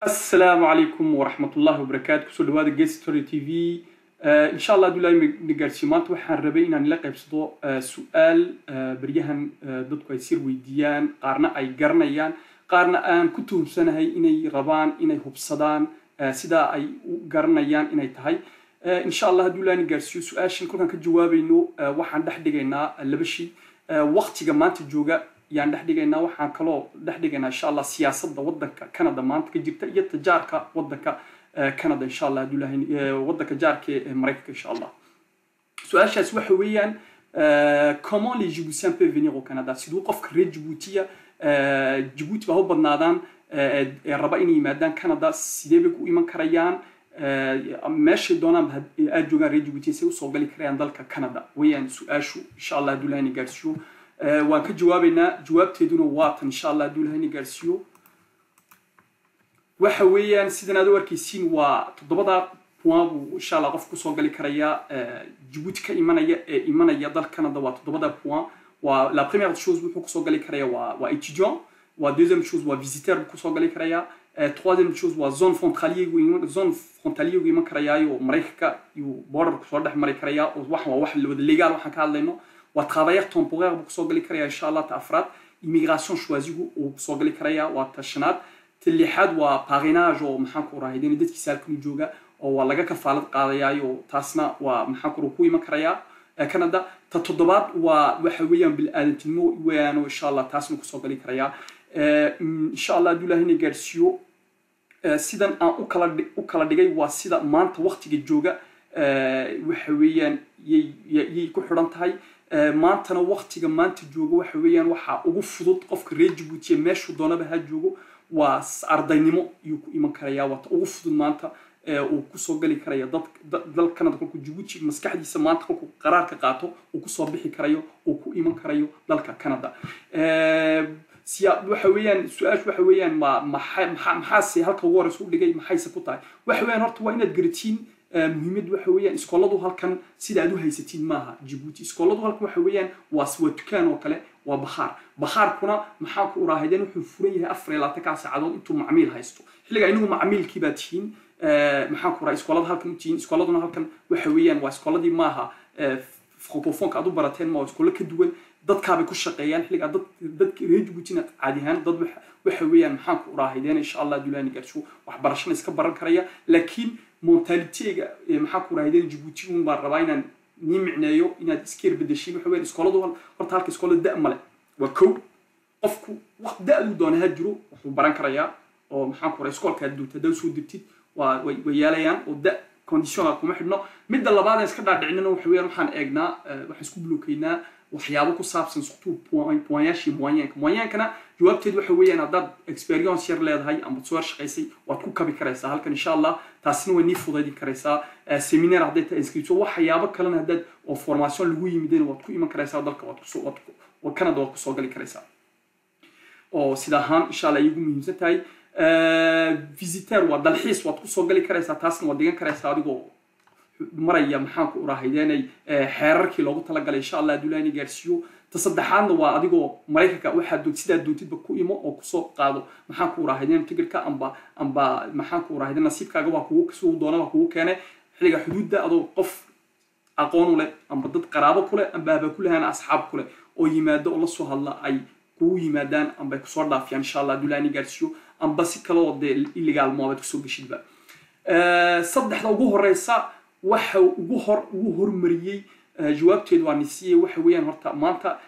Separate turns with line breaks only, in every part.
asalaamu calaykum waraxmat ullahi wabarakaatu ku soo dhawaada get story t v. Insha allah haduu ilahay na maanta waxaan rabay inaan ila qaybsado su'aal beryahan dadku ay sir weydiiyaan qaarna ay garanayaan qaarna aan ku tuhumsanahay inay rabaan inay hubsadaan sidaa ay u garanayaan inay tahay. Insha allah hadduu ilahay na su'aashan kolkaan ka jawaabayno waxaan dhex dhigaynaa laba shay. Waqtiga maanta jooga waxaan kaloo dhex dhigaynaa insha allah siyaasadda waddanka canada maanta ka jirta iyo tajaarka waddanka canada insha allah hadduu ilahay waddanka jaarka ee maraykanka insha allah su-aashaas waxa weeyaan comment les Djiboutiens peuvent venir au Canada siduu qofka reer Djibouti Djibouti baa u badnaadaan ee raba inay yimaadaan Canada sidee bay ku iman karayaan meeshay doonaan aad joogaan reer Djibouti say usoo gali karayaan dalka Canada weeyaan su-aashu insha allah hadduu ilahay na gaarsiiyo waan ka jawaabaynaa jawaabteeduna waa tan insha allah hadduu ilahay na gaarsiiyo. Waxa weeyaan sidan aad u arkaysiin waa toddobada point buu insha allah qof ku soo gali karaya Djibouti ka imanaya ee imanaya dalka Canada waa toddobada point waa la première chose wuxuu ku soo gali karaya waa waa étudiant. Waa deuxième chose waa visiteur buu ku soo gali karaya. Troisième chose waa zone frontalier zone frontalier gu iman karayaayo maraykanka iyo border ku soo dhex mari karaya oo wax waa wax wada legal waxaan ka hadlayno waa travailleur temporaire buu ku soo gali karaya insha allah ta afraad immigration choisigu uu ku soo gali karaya waa ta shanaad ta lixaad waa parrainage oo maxaan ku rahaydeen dadkiisa halkan u jooga oo waa laga kafaalad qaadayaayo taasna waa maxaan ku ku iman karayaa canada ta toddobaad waa waxa weeyaan bil-aadantinimo weeyaano insha allah taasna ku soo gali karayaa insha allah hadduu ilaahayna gaarsiiyo sidan aan u kala u kala dhigay waa sida maanta waqtiga jooga waxa weeyaan yay ku xidhan tahay maantana waqtiga maanta jooga waxa weeyaan waxaa ugu fudud qofka reer Djibouti meeshuu doonaba ha joogo waa ardaynimo iyuu ku iman karayaa waa ugu fudud maanta uu ku soo gali karaya dal Canada kolku Djibouti maskaxdiisa maanta kolku qaraarka qaato uu ku soo bixi karayo uu ku iman karayo dalka Canada siya waxa weeyaan su'aashu waxa weeyaan ma maxaase halka ugu horeysa u dhigay maxayse ku tahay? Waxa weeyaan horta waa inaad garatiin muhiimad waxa weeyaan iskooladu halkan sida aad u haysatiin maaha Djibouti iskooladu halkan waxa weeyaan waa dukaan oo kale waa bakhaar bakhaarkuna maxaa ku uraahideen wuxuu furan yahay afar iyo labaatan saacadood intuu macmiil haysto. Xilliga inagu macmiilkii baa tihiin maxaa ku urahay iskoolada halkan u tihiin. Iskooladuna halkan waxa weeyaan waa iskooladii maaha u barateen ma iskoolo ka duwan dadkaabay ku shaqeeyaan xilligaa dad dadka reer ahaan dad waxa weeyaan maxaan ku uraahideen insha allah duulaani gaarsiyo waxbarashana iska baran karaya laakiin mentalitega maxaa ku rahaydeen Djibouti un baan rabaa inaan nii micneeyo inaad iskeer bedeshiin waxa weeyaan iskooladu horta halka iskoolada da male waa kow qofku waqt da-du doona ha jiro wuxuu baran karayaa oo maxaan ku rahay iskoolka aad doonta hadaa soo degtid waa way yeelayaan oo da conditionka kuma xidhno. Midda labaad aan iska dhaadhicinana waxa weeyaan waxaan eegnaa waxaan isku blokeynaa waxyaabo ku saabsan surtout poinyaashii moyenka moyenkana jawaabteed waxa weeyaan haddaad experience yar leedahay ama soo shaqaysay waad ku kabi karaysaa. Halkan insha allah taasina way nii fudaydin karaysaa. Seminar hadday tahay inscription waxyaabo kalena haddaad oo formation lagu yimideen waad ku iman karaysaa dalka waad canada waad ku soo gali karaysaa. Oo sida ahaan insha allah iyagu muhiimsan tahay visitor waa dalxiis waad ku soo gali karaysaa taasna waad dhigan karaysaa adigoo maraya maxaan ku urahaydeenay xeerarkii loogu talagalay insha allah hadduu ilaahayna gaarsiiyo. Ta saddexaadna waa adigoo maraykanka waxaad doon sidaad doontidba ku imo oo ku soo qaado. Maxaan ku urahaydeen tigirka amba amba maxaan ku urahaydeen nasiibkaaga waa kugu suu doona waa kugu keenay. Xilliga xuduudda adoo qof aqoon u leh amba dad qaraabo ku leh amba haba ku asxaab ku leh oo yimaado oo la soo hadla ay kugu yimaadaan amba ku soo dhaafiyaan insha hadduu ilaahayna gaarsiiyo amba si kale oo dee illegal moobaad ku soo geshidba saddexda ugu horeysa waxa ugu hor ugu hormariyey jawaabteedu waa nisiye waxa weeyaan horta maanta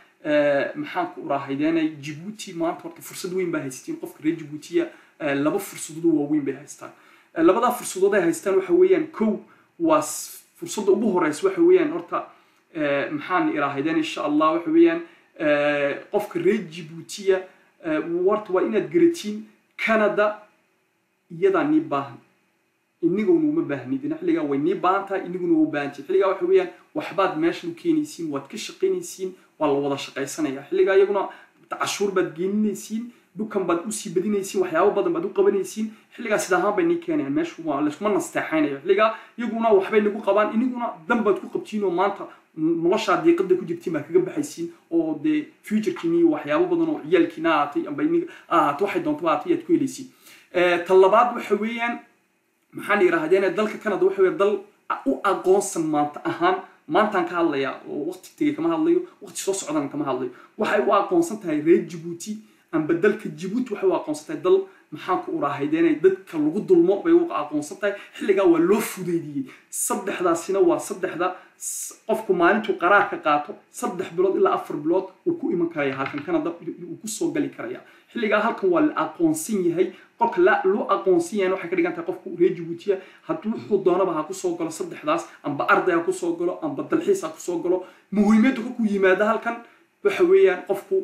maxaan ku uraahaydeena Djibouti maanta horta fursad weyn baa haysatiin qofka reer Djibouti laba fursadood oo waaweyn bay haystaan labada fursadood ay haystaan waxa weeyaan kow waa fursadda ugu horeysa waxa weeyaan horta maxaan iraahaydeena insha allah waxa weeyaan qofka reer Djibouti horta waa inaad garatiin Canada iyadaa nii baahan. Iniguna uma baahnidin xilligaa way nii baahan tahay iniguna waa u baahan tahay xilligaa waxa weeyaan waxbaad meeshan u keenaysiin waad ka shaqaynaysiin waa la wada shaqaysanaya. Xilligaa iyaguna cashuur baad geeninaysiin dukan baad u sii badinaysiin waxyaabo badan baad u qabanaysiin. Xilligaa sida ahaan bay nii keenayaan. Meeshu waa layskuma xilligaa iyaguna waxbay nagu qabaan iniguna dan baad ku qabtiin oo maanta noloshaa diiqada ku jirtiin baa kaga baxaysiin oo dee futurekiini iyo waxyaabo badan oo ciyaalkiina ahaatay amba ahaatay waxay doonto ahaatay ayaad ku helaysiin ta labaad waxa weeyaan maxaan yidhaahdeen dalka canada waxa weeye dal u aqoonsan maanta ahaan maantaan ka hadlaya oo waqti tegey kama hadlayo waqti soo socdana kama hadlayo waxay u aqoonsan tahay reer jibuuti amba dalka jibuuti waxay u aqoonsan tahay dal maxaanku uraahaydeenay dadka lagu dulmo bay u aqoonsan tahay xilligaa waa loo fudeydiyey saddexdaasina waa saddexda. Qofku maalintuu qaraarka qaato saddex bilood ilaa afar bilood uu ku iman karaya halkan canada uu ku soo gali karaya xilligaa halkan waa la aqoonsan yahay. Qofka loo aqoonsan yahay waxay ka dhigan tahay qofku reer hadduu wuxuu doonaba ha ku soo galo saddexdaas amba arday ha ku soo galo amba dalxiis ha ku soo galo. Muhiimaddu kolkuu yimaado halkan waxa weeyaan qofku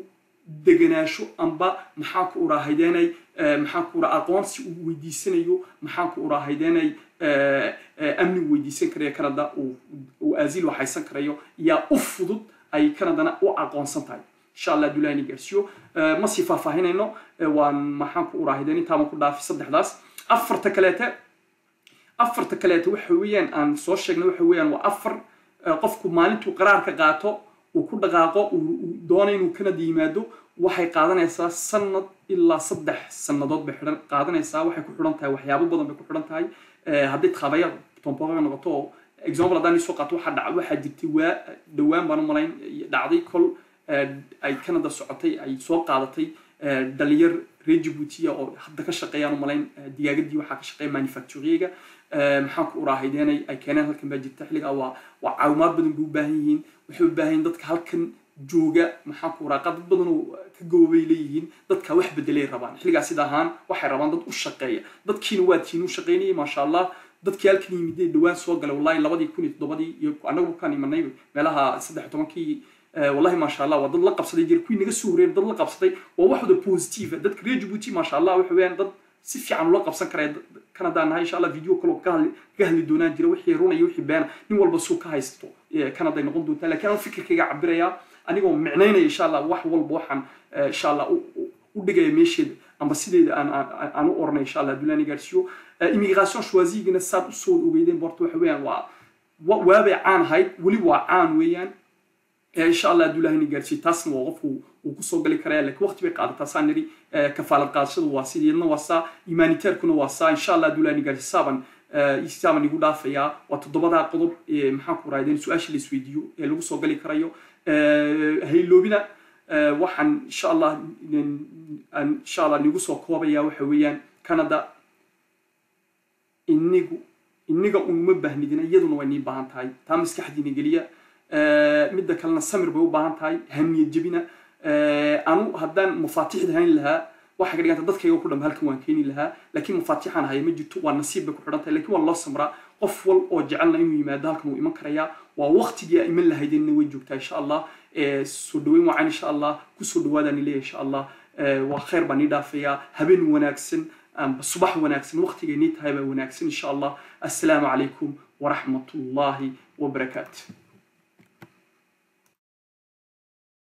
deganaasho amba maxaanku uraahaydeenay maxaanku ura aqoonsi uu weydiisanayo maxaanku uraahaydeenay amni weydiisan karayo canada uu aasiil waxaysan karayo yaa u fudud ay canadana u aqoonsan tahay. Insha allah dulani gaarsiiyo. Ma sii faahfaahinayno waan maxaanku uraahideen intaama ku dhaafi saddexdaas. Afarta kaleete afarta kaleete waxa weeyaan aan soo sheegnay waxa weeyaan waa afar qofku maalintuu qaraarka qaato uu ku dhaqaaqo uu doono inuu canada yimaado waxay qaadanaysaa sanad ilaa saddex sannadood bay xidhan qaadanaysaa waxay ku xidhan tahay waxyaabo badan bay ku xidhan tahay. Hadday taqaabaya tompoga noqoto oo example haddaan isoo qaato waxaa dhac waxaa jirtay waa dhowaan baan u dhacday kol ay canada socotay ay soo qaadatay dhalinyar reer jibuutiya oo hadda ka shaqeeyaan u digaagadii waxaa ka shaqeeya manufacturiyega maxaanku uraahaydenay ay keeneen halkan baa jirta xilligaa waa caawimaad badan bay u baahan yihiin waxay u baahan yihiin dadka halkan جوجا محاكو راقد بدنو كجوبي ليين ضد كواح بدلي ربان. حلقة سيدا هان وحي ربان ضد وش شقية ضد كين واد كينو شقيني ما شاء الله. ضد كيال كني مدي دوان سوق لو الله لبدي يكوني تدبدي يبقى أنا وكاني من نيم مالها سدح تونكي آه، والله ما شاء الله. وضل لقب صدي جير كوين نجسوري ضل لقب صدي. وواحد بوزيتيف ضد كريج ما شاء الله. وحوين ضد سيفي عن لقب سكر canada nahay insha allah video kale ka hadli ka hadli doonaan jira wixii run iyo wixii beena nin walba suu ka haysto canada ay noqon doontaa laakiin aan fikirkayga cabirayaa anigoo micnaynaya insha allah wax walba waxaan insha allah u dhigaya meesheeda amba sideeda aan aan u oranay insha allah dulaan gaarsiiyo immigration choisigana saad u soo ogeydeen borta waxa weeyaan waa waabay caan ahayd weli waa caan weeyaan insha allah hadduu ilahayna gaarsiiyo taasna waa qofku uu ku soo gali karaya laakiin waqti bay qaadataa. Saa niri kafaalad qaadashadu waa sideedna waa saa humanitaarkuna waa saa. Insha allah hadduu ilahayna gaarsiiyo saaban saaban igu dhaafayaa waa toddobadaa qodob maxaan ku raadeen su'aasha la isweydiiyo ee lagu soo gali karayo. Hayloobina waxaan insha allah insha allah nigu soo koobaya waxa weeyaan canada. Inigu iniga unuma baahnidina iyaduna way nii baahan tahay. Taa maskaxdiina geliya آه، مدة كلنا سمر بيو بعن تاي هم يجبينا آه، أنا هدان مفاتيح دهين لها. واحد قال أنت ضدك يوكل لهم هلك ممكنين لها. لكن مفاتيح أنا هاي مجد تو والنصيب بكرنا تاي. لكن والله سمرة قفل أو جعلنا يمي ما دهلك مو إيمان كريا. ووقت جاء إيمان لها يدين نوجوك تاي إن شاء الله. آه، سودوين وعن إن شاء الله. كسودوا دهني ليه إن شاء الله. وخير بني دافيا. هبين وناكسن. صباح وناكسن. وقت جاء نيت هاي وناكسن إن شاء الله. السلام عليكم ورحمة الله وبركاته.